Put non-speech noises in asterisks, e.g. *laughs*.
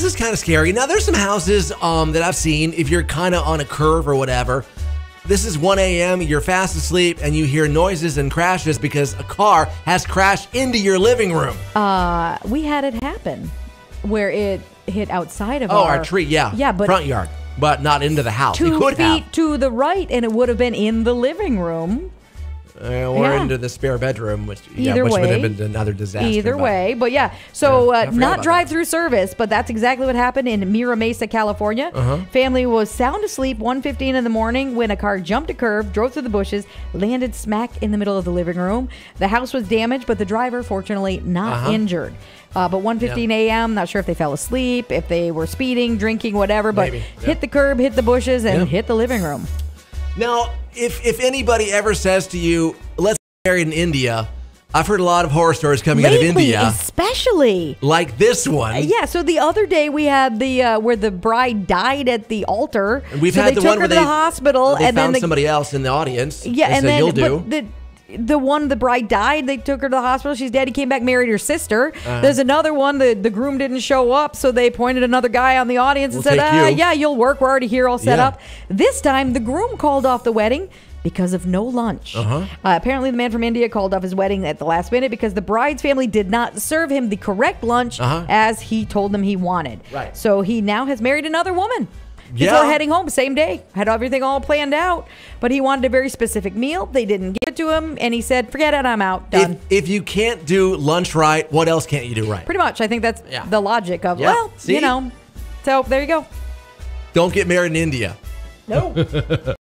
this is kind of scary. Now, there's some houses um, that I've seen. If you're kind of on a curve or whatever, this is 1 a.m. You're fast asleep and you hear noises and crashes because a car has crashed into your living room. Uh, we had it happen where it hit outside of oh, our, our tree, yeah, yeah, but front yard, but not into the house. two feet have, to the right, and it would have been in the living room. Uh, or Yeah. into the spare bedroom, which yeah, Either which would have been another disaster. Either but- way, but yeah. So Yeah, uh, not drive-through service, but that's exactly what happened in Mira Mesa, California. Uh-huh. Family was sound asleep 1:15 in the morning when a car jumped a curb, drove through the bushes, landed smack in the middle of the living room. The house was damaged, but the driver fortunately not Uh-huh. injured. Uh, but 1:15 a.m. Not sure if they fell asleep, if they were speeding, drinking, whatever. But Maybe, yeah. hit the curb, hit the bushes, and Yeah. hit the living room. Now, if if anybody ever says to you, "Let's get married in India," I've heard a lot of horror stories coming out of India, especially. like this one. Yeah, so the other day we had the uh, where the bride died at the altar. And we've so had they the took one her where to they the hospital, they and then found the, somebody else in the audience. yeah, and, and said, then you'll do. the the one the bride died. They took her to the hospital. She's dead. He came back, married her sister. Uh-huh. There's another one. The the groom didn't show up, so they appointed another guy on the audience and We'll said, take uh, you." "Yeah, you'll work. We're already here, all set Yeah. up." This time, the groom called off the wedding. Because of no lunch. Uh-huh. Uh, apparently, the man from India called off his wedding at the last minute because the bride's family did not serve him the correct lunch Uh-huh. as he told them he wanted. Right. So he now has married another woman. Before Yeah. heading home, same day, had everything all planned out, but he wanted a very specific meal. They didn't give it to him, and he said, "Forget it, I'm out, done." If, if you can't do lunch right, what else can't you do right? Pretty much, I think that's Yeah. the logic of Yeah. well, See? you know. So there you go. Don't get married in India. No. *laughs*